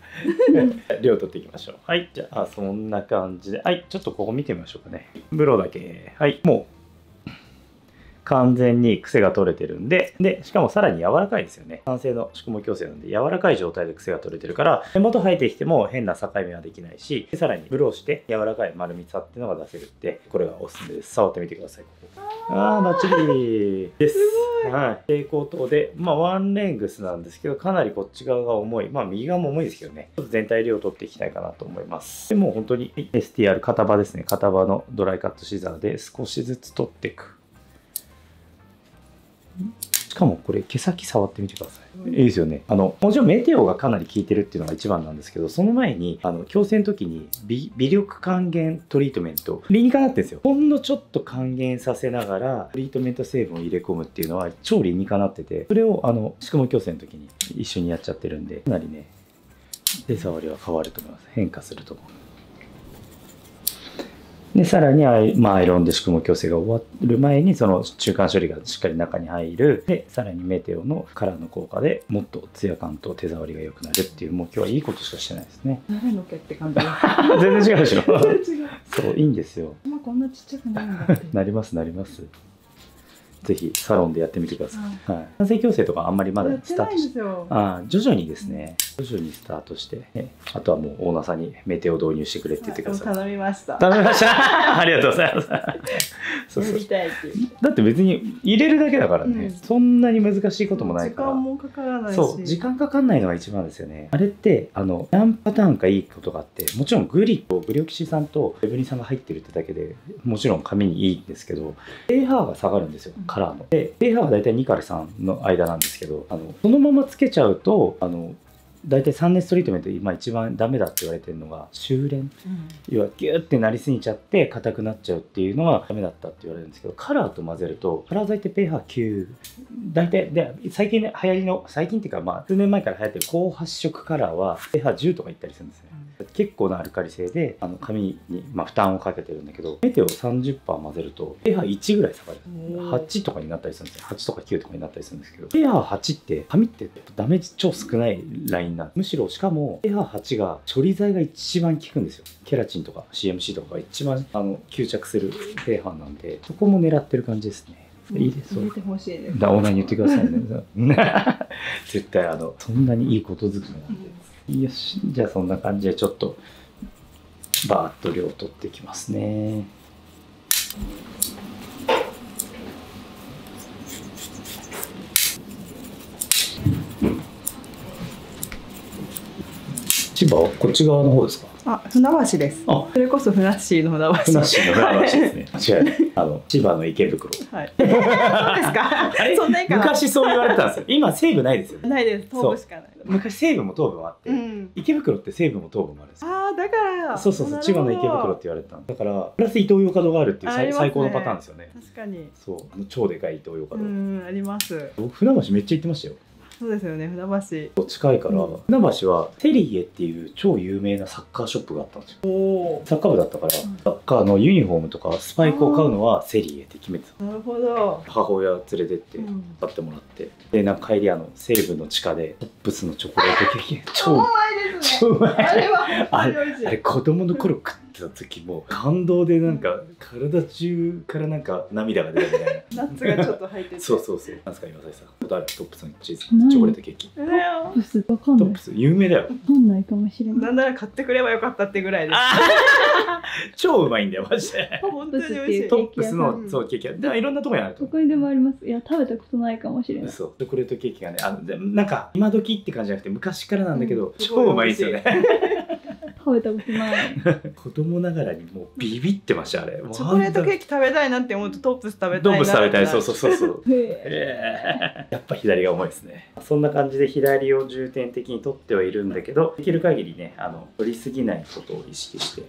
[SPEAKER 2] や 量取っていきましょう。はい。じゃあ、そんな感じで。はい。ちょっとここ見てみましょうかね。ブローだけ。はい。もう、完全に癖が取れてるんで、で、しかもさらに柔らかいですよね。酸性の宿毛矯正なんで、柔らかい状態で癖が取れてるから、根元生えてきても変な境目はできないし、さらにブローして柔らかい丸みさっていうのが出せるって、これがおすすめです。触ってみてください。ここあー、バッチリです。はい。蛍光灯で、まあ、ワンレングスなんですけど、かなりこっち側が重い。まあ、右側も重いですけどね。ちょっと全体量を取っていきたいかなと思います。でもう本当に、はい STR 型場ですね。型場のドライカットシザーで少しずつ取っていく。しかもこれ毛先触ってみてください。いいですよね。あの、もちろんメテオがかなり効いてるっていうのが一番なんですけど、その前に、あの、矯正の時に微微力還元トリートメント、理にかなってるんですよ。ほんのちょっと還元させながら、トリートメント成分を入れ込むっていうのは超理にかなってて、それを、あの、宿毛矯正の時に一緒にやっちゃってるんで、かなりね、手触りは変わると思います。変化すると思う。で、さらにアイ、まあ、アイロンで宿毛矯正が終わる前に、その中間処理がしっかり中に入る。で、さらにメテオのカラーの効果でもっとツヤ感と手触りが良くなるっていう、もう今日はいいことしかしてないですね。
[SPEAKER 1] 誰の毛って感じ？
[SPEAKER 2] 全然違うでしょ。
[SPEAKER 1] 全然違う
[SPEAKER 2] そう、いいんですよ。
[SPEAKER 1] まあこんなちっちゃくないんだ
[SPEAKER 2] なります、なります。ぜひサロンでやってみてください。はい。矯正とかあんまりまだ
[SPEAKER 1] やってないん
[SPEAKER 2] スタートし
[SPEAKER 1] ですよ
[SPEAKER 2] ああ徐々にですね徐々にスタートして、ね、あとはもうオーナーさんにメテを導入してくれって言ってください。
[SPEAKER 1] 頼みました。
[SPEAKER 2] 頼みました。ありがとうございます。そうそう。だって別に入れるだけだからね、
[SPEAKER 1] うん。
[SPEAKER 2] そんなに難しいこともない
[SPEAKER 1] 時
[SPEAKER 2] から。
[SPEAKER 1] 間もかからないし。
[SPEAKER 2] そう時間かかんないのが一番ですよね。あれってあの何パターンかいいことがあってもちろんグリとグリオキシ酸とレブリン酸が入ってるってだけでもちろん髪にいいんですけど pH が下がるんですよカラーの。で pH は大体2から3の間なんですけどあのそのままつけちゃうとあの大体3熱トリートメントで今一番ダメだって言われてるのが修練。
[SPEAKER 1] うん。
[SPEAKER 2] 要はギューってなりすぎちゃって硬くなっちゃうっていうのがダメだったって言われるんですけどカラーと混ぜるとカラー剤って pH9 大体で最近ね流行りの最近っていうかまあ数年前から流行ってる高発色カラーは pH10 とかいったりするんですね結構なアルカリ性であの髪に、まあ、負担をかけてるんだけどメテを30%混ぜると pH1 ぐらい下がる。
[SPEAKER 1] おー。
[SPEAKER 2] 8とかになったりするんですよ。8とか9とかになったりするんですけど pH8 って髪ってダメージ超少ないラインなんです。むしろしかも pH8 が処理剤が一番効くんですよ。ケラチンとか CMC とかが一番あの吸着する pH なんでそこも狙ってる感じですね。いいです。
[SPEAKER 1] 入れてほしいです。
[SPEAKER 2] だオーナーに言ってくださいね。絶対あのそんなにいいことずくめなんでよし。じゃあそんな感じでちょっとバーッと量取っていきますね。こっち側の方ですか？
[SPEAKER 1] あ船橋です。
[SPEAKER 2] あ。
[SPEAKER 1] それこそ船橋の船橋。
[SPEAKER 2] ふなっしーの船橋ですね。間違い。ないあの千葉の池袋。
[SPEAKER 1] はい。そうですか。
[SPEAKER 2] あれ？
[SPEAKER 1] そんな。
[SPEAKER 2] 昔そう言われてたんですよ。今西部ないですよね。
[SPEAKER 1] ないです。東部しかない。
[SPEAKER 2] 昔西部も東部もあって、
[SPEAKER 1] うん。
[SPEAKER 2] 池袋って西部も東部もあるんですよ。
[SPEAKER 1] ああだから。
[SPEAKER 2] そうそうそう。千葉の池袋って言われてたのだからプラスイトーヨーカドーがあるっていう最,、最高のパターンですよね。
[SPEAKER 1] 確かに。
[SPEAKER 2] そう。あの超でかいイトーヨーカ
[SPEAKER 1] う
[SPEAKER 2] ドー、
[SPEAKER 1] んあります。
[SPEAKER 2] 僕船橋めっちゃ行ってましたよ
[SPEAKER 1] そうですよね船
[SPEAKER 2] 近いから、
[SPEAKER 1] うん。
[SPEAKER 2] 船橋はテリエっていう超有名なサッカーショップがあったんですよ。サッカー部だったから、
[SPEAKER 1] うん。
[SPEAKER 2] サッカーのユニフォームとかスパイクを買うのはセリエって決めてた。
[SPEAKER 1] なるほど。
[SPEAKER 2] 母親連れてって
[SPEAKER 1] うん。
[SPEAKER 2] 買ってもらって、でなんか帰りあの西部の地下でトップスのチョコレートケーキ。超
[SPEAKER 1] 超うまいですね。
[SPEAKER 2] 超うまい。
[SPEAKER 1] あれ
[SPEAKER 2] あれ子供の頃食ってた時も 感動でなんか体中からなんか涙が出るみたい
[SPEAKER 1] ナッツがちょっと入ってて。
[SPEAKER 2] なそうそうそう。なんですか今井さん。トップスのチーズ。チョコレートケーキ。
[SPEAKER 4] トップスわかんない。わ
[SPEAKER 2] トップス有名だよ。
[SPEAKER 4] かんないかもしれな。
[SPEAKER 1] ないんなら買ってくればよかったってぐらいです。
[SPEAKER 2] 超うまいんだよマジで。
[SPEAKER 1] 本当に美味しい。
[SPEAKER 2] トップスの
[SPEAKER 1] うん。
[SPEAKER 2] そうケーキはでもいろんなとこにあると思
[SPEAKER 4] どこにでもあります。いや、食べたことないかもしれない。
[SPEAKER 2] うそう。チョコレートケーキがねあなんか今時って感じじゃなくて昔からなんだけど、
[SPEAKER 1] うん。
[SPEAKER 2] 超うまいですよね
[SPEAKER 4] 食べたことない。
[SPEAKER 2] 子供ながらにもうビビってましたあれ。も う
[SPEAKER 1] チョコレートケーキ食べたいなって思うとトップス食べたいな
[SPEAKER 2] トップス食べたい。そう
[SPEAKER 1] う
[SPEAKER 2] そうそうそう。
[SPEAKER 4] え。
[SPEAKER 2] ー やっぱ左が重いですね。そんな感じで左を重点的に取ってはいるんだけどできる限りねあの取りすぎないことを意識して。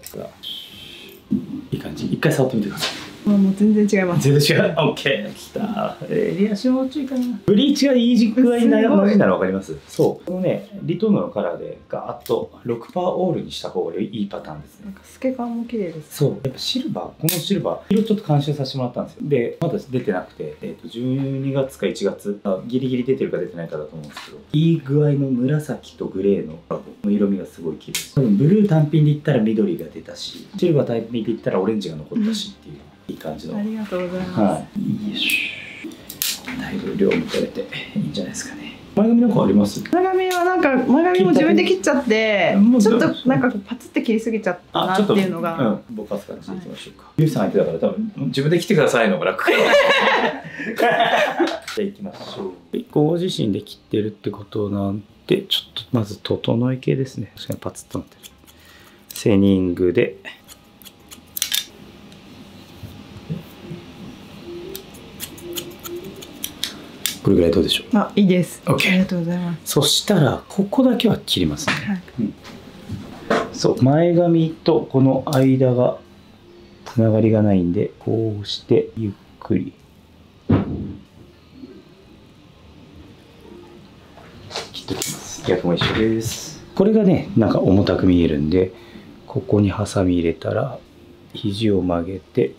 [SPEAKER 2] いい感じ。一回触ってみてください
[SPEAKER 1] もう全然違います。
[SPEAKER 2] 全然違う。OK きた。えー襟足もうちょいかな。ブリーチがいい具合にな
[SPEAKER 1] い
[SPEAKER 2] 馴染んだの分かります？そう。このねリトーヌのカラーでガーッと6%オールにした方がいいパターンですね。
[SPEAKER 1] なんか透け感も綺麗です
[SPEAKER 2] そう。やっぱシルバーこのシルバー色ちょっと監修させてもらったんですよ。でまだ出てなくて、えー、と12月か1月あギリギリ出てるか出てないかだと思うんですけどいい具合の紫とグレーの色味がすごい綺麗です。多分ブルー単品で言ったら緑が出たしシルバー単品で言ったらオレンジが残ったしっていう、いい感じの
[SPEAKER 1] ありがとうございます、
[SPEAKER 2] はいだいぶ量も取れていいんじゃないですかね前髪なんかあります？
[SPEAKER 1] 前髪はなんか前髪も自分で切っちゃって
[SPEAKER 2] もう
[SPEAKER 1] ちょっとなんかパツって切りすぎちゃったなっていうのが、
[SPEAKER 2] うん、ぼかす感じでいきましょうか。ゆうさん相手だから多分自分で来てくださいの方が楽。じゃあ行きましょう。ご自身で切ってるってことなんで、ちょっとまず整え系ですね。確かにパツッとなってる。セニングで。これぐらいどうでしょう？
[SPEAKER 1] あいいです、
[SPEAKER 2] OK
[SPEAKER 1] ありがとうございます。
[SPEAKER 2] そしたらここだけは切りますね、
[SPEAKER 1] はい。
[SPEAKER 2] うん。そう前髪とこの間がつながりがないんでこうしてゆっくり。切っときます。逆も一緒ですこれがねなんか重たく見えるんでここにハサミ入れたら肘を曲げて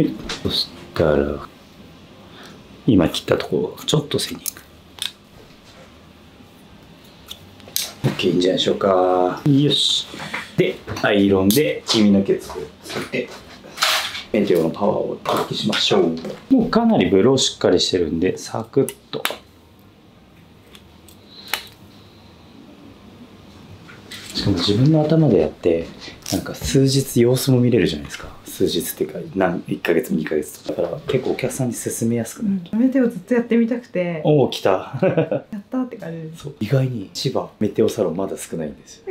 [SPEAKER 2] い、そしたら今切ったところちょっとセニング OK いいんじゃないでしょうか。よし。でアイロンで耳の毛つくってメテオのパワーを発揮しましょう。もうかなりブローしっかりしてるんでサクッと。しかも自分の頭でやってなんか数日様子も見れるじゃないですか数日っていうか何1ヶ月2ヶ月とか。だから結構お客さんに勧めやすくなる、
[SPEAKER 1] メテオずっとやってみたくて。
[SPEAKER 2] おお来た。
[SPEAKER 1] やったって感じです。
[SPEAKER 2] そう。意外に千葉メテオサロンまだ少ないんですよ、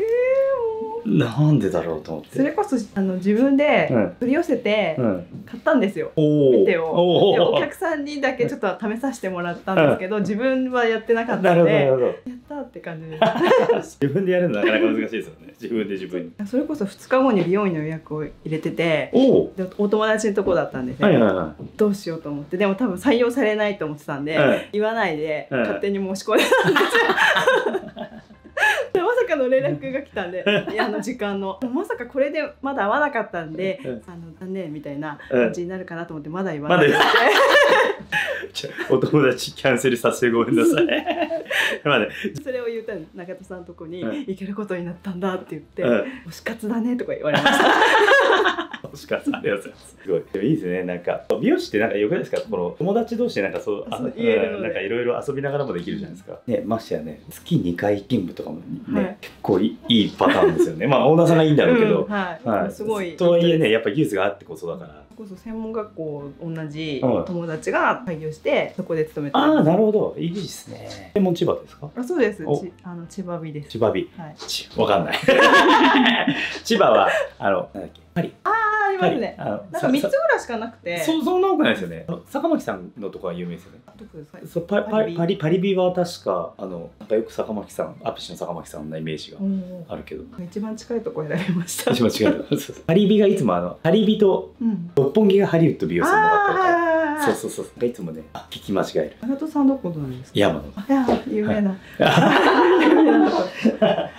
[SPEAKER 2] なんでだろうと思って。
[SPEAKER 1] それこそあの自分で
[SPEAKER 2] うん。
[SPEAKER 1] 取り寄せて
[SPEAKER 2] うん、
[SPEAKER 1] 買ったんですよ、
[SPEAKER 2] お
[SPEAKER 1] メテオ
[SPEAKER 2] お
[SPEAKER 1] でお
[SPEAKER 2] お
[SPEAKER 1] 客さんにだけちょっと試させてもらったんですけど自分はやってなかった
[SPEAKER 2] なるほど
[SPEAKER 1] のでやったって感じです。
[SPEAKER 2] 自分でやるのなかなか難しいですよね。自分で自分に。
[SPEAKER 1] それこそ2日後に美容院の予約を入れてて
[SPEAKER 2] おお
[SPEAKER 1] でお友達のとこだったんですね、
[SPEAKER 2] はいはいは
[SPEAKER 1] どうしようと思って。でも多分採用されないと思ってたんで、
[SPEAKER 2] うん。
[SPEAKER 1] 言わないで
[SPEAKER 2] うん。
[SPEAKER 1] 勝手に申し込んでたんですよ。かの連絡が来たんでいやあの時間の。まさかこれでまだ会わなかったんで、
[SPEAKER 2] うん。
[SPEAKER 1] あの残念みたいな
[SPEAKER 2] うん
[SPEAKER 1] 感じになるかなと思ってまだ言わないで
[SPEAKER 2] 言ちょお友達キャンセルさせてごめんなさいまだ。
[SPEAKER 1] それを言ったの中田さんのとこに、
[SPEAKER 2] うん。
[SPEAKER 1] 行けることになったんだって言って、
[SPEAKER 2] うん。
[SPEAKER 1] 推し活だねとか言われました。
[SPEAKER 2] 惜しかったありがとうございます。すごい。でもいいですねなんか。美容師ってなんかよくないですか？この友達同士でなんかそうあ
[SPEAKER 1] そう言えるので。
[SPEAKER 2] うんなんかいろいろ遊びながらもできるじゃないですか。ねましてやね月2回勤務とかもね、
[SPEAKER 1] はい。
[SPEAKER 2] 結構いいパターンですよね。まあオーナーさんがいいんだろうけど、
[SPEAKER 1] うんはい、
[SPEAKER 2] はい、
[SPEAKER 1] すごい
[SPEAKER 2] とはいえねやっぱ技術があってこそだから。
[SPEAKER 1] こそ専門学校同じ
[SPEAKER 2] うん。
[SPEAKER 1] 友達が開業してそこで勤めて
[SPEAKER 2] ああ
[SPEAKER 1] る
[SPEAKER 2] なるほど。いいですね。専門千葉ですか？
[SPEAKER 1] あそうです。あの千葉美です。
[SPEAKER 2] 千葉美
[SPEAKER 1] はい。
[SPEAKER 2] ちわかんない。千葉はあのなんだっけ？パリ
[SPEAKER 1] ますね
[SPEAKER 2] パリあの
[SPEAKER 1] なんか三つ
[SPEAKER 2] さ
[SPEAKER 1] ぐらいしかなくて。
[SPEAKER 2] さそうそんな多くないですよね。坂巻さんのとこは有名ですよね。そうパパ
[SPEAKER 1] パリビ
[SPEAKER 2] パリパリビは確かあのよく坂巻さんアピシの坂巻さんのイメージがあるけど。
[SPEAKER 1] 一番近いとこ選びました。
[SPEAKER 2] 私も違うそうそう。パリビがいつもあのパリビと
[SPEAKER 1] うん。
[SPEAKER 2] 六本木がハリウッド美容
[SPEAKER 1] あ
[SPEAKER 2] 室にもらってるか。らそうそうそう。いつもねあ聞き間違える。
[SPEAKER 1] 長戸さんどこなんですか？
[SPEAKER 2] 山野
[SPEAKER 1] あいや有名な。有名なとこ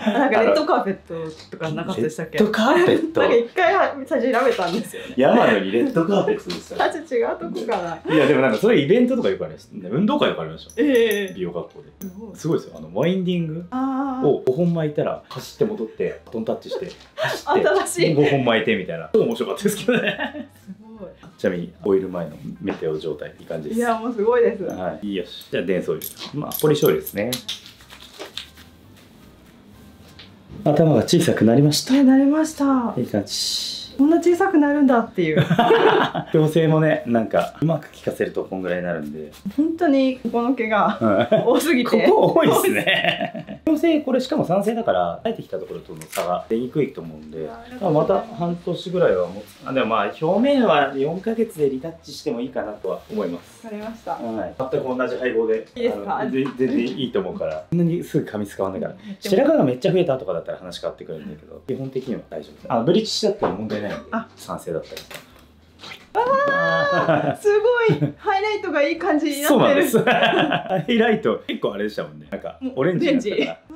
[SPEAKER 1] なんかレッドカーペットとかなかったでしたっけ？
[SPEAKER 2] レッドカーペット？
[SPEAKER 1] なんか一回は最初調べたんですよね。
[SPEAKER 2] 山野にレッドカーペットですよ。
[SPEAKER 1] 違うとこかな。い
[SPEAKER 2] やでもなんかそれイベントとかよくありますね運動会とかありました
[SPEAKER 1] ええ。
[SPEAKER 2] 美容学校で。す
[SPEAKER 1] ごい。
[SPEAKER 2] ですよ。あのワインディング。を5本巻いたら走って戻ってバトンタッチして走って
[SPEAKER 1] 新しい
[SPEAKER 2] 5本巻いてみたいな超面白かったですけどねちなみにオイル前のメテオ状態いい感じです。
[SPEAKER 1] いやもうすごいです。
[SPEAKER 2] はい、いいよし。じゃあ電装オイルまあポリ醤油ですね。頭が小さくなりました。
[SPEAKER 1] ねなりました。
[SPEAKER 2] いい感じ。
[SPEAKER 1] こんな小さくなるんだっていう。
[SPEAKER 2] 矯正もねなんかうまく効かせるとこんぐらいになるんで、
[SPEAKER 1] 本当にここの毛が
[SPEAKER 2] うん。
[SPEAKER 1] 多すぎて。
[SPEAKER 2] ここ多いですね矯正これしかも酸性だから生えてきたところとの差が出にくいと思うんでまあまた半年ぐらいは持つあでもまあ表面は4ヶ月でリタッチしてもいいかなとは思います。
[SPEAKER 1] わかりました。
[SPEAKER 2] はい、全く同じ配合で
[SPEAKER 1] いいですか？
[SPEAKER 2] 全然いいと思うから。そん。なにすぐ髪使わないから。白髪がめっちゃ増えたとかだったら話変わってくるんだけど基本的には大丈夫。あブリッジしだったら問題ないんで
[SPEAKER 1] あ。
[SPEAKER 2] 賛成だったりあ
[SPEAKER 1] すごいハイライトがいい感じになってる。
[SPEAKER 2] そうなんです。ハイライト結構あれでしたもんね。なんかオレンジになったから。
[SPEAKER 1] あ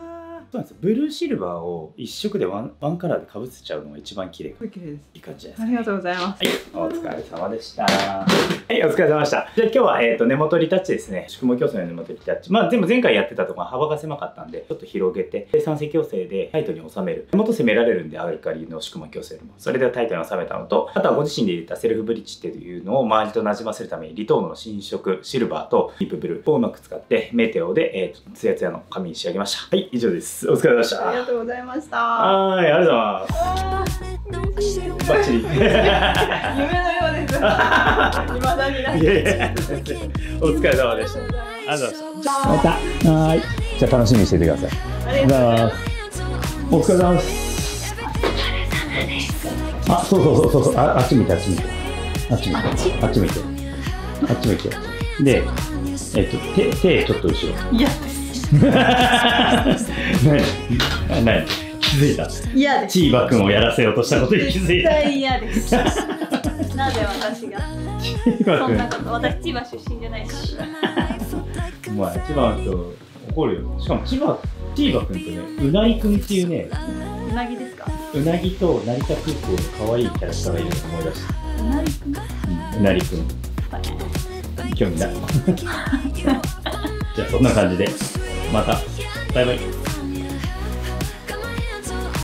[SPEAKER 2] そうなんですよブルーシルバーを一色でワンワンカラーでかぶせちゃうのが一番綺麗
[SPEAKER 1] 綺麗です
[SPEAKER 2] いい感じです
[SPEAKER 1] ありがとうございます
[SPEAKER 2] はい、お疲れ様でした。はい、お疲れ様でした。じゃあ今日は、えー、と根元リタッチですね。宿毛矯正の根元リタッチ。まあ全部前回やってたところ幅が狭かったんで、ちょっと広げて、で酸性矯正でタイトに収める。根元攻められるんで、アルカリの宿毛矯正でも。それでタイトに収めたのと、あとはご自身で入れたセルフブリッジっていうのを周りとなじませるために、リトーノの新色、シルバーとディープブルーをうまく使って、メテオで、えー、とツヤツヤの髪に仕上げました。はい、以上です。お疲れ様でした。は
[SPEAKER 1] ありがとうございました
[SPEAKER 2] ーい、ありがとうございます。バッチリ。
[SPEAKER 1] 夢のようです未だにない
[SPEAKER 2] いやいやお疲れ様でした。ありがとうございました。また。はい。じゃあ楽しみにしててください。
[SPEAKER 1] ありがとうございます
[SPEAKER 2] お疲れ様です。あ、そうそうそうそうそう。あ、あっち見て、あっち見て。あっち見て。あっち見て。あっち見て。で、えっと、手、手ちょっと後ろ。
[SPEAKER 1] いや
[SPEAKER 2] 何何気づいた
[SPEAKER 3] 嫌です
[SPEAKER 2] チーバくんをやらせようとしたことに気づい
[SPEAKER 3] 絶
[SPEAKER 2] た。
[SPEAKER 3] 対嫌ですなぜ私が
[SPEAKER 2] チーバ
[SPEAKER 3] そ
[SPEAKER 2] くん。
[SPEAKER 3] んなこと私千葉出身じゃないし
[SPEAKER 2] お前、千葉の人怒るよ。しかも千葉、チーバくんとね、うなぎくんっていうね、
[SPEAKER 3] うなぎですか？
[SPEAKER 2] うなぎと成田空港の可愛いキャラクターがいるの思い出した。
[SPEAKER 3] うなぎくん
[SPEAKER 2] うなりくん。興味ない。じゃあそんな感じで、また。バイバイ。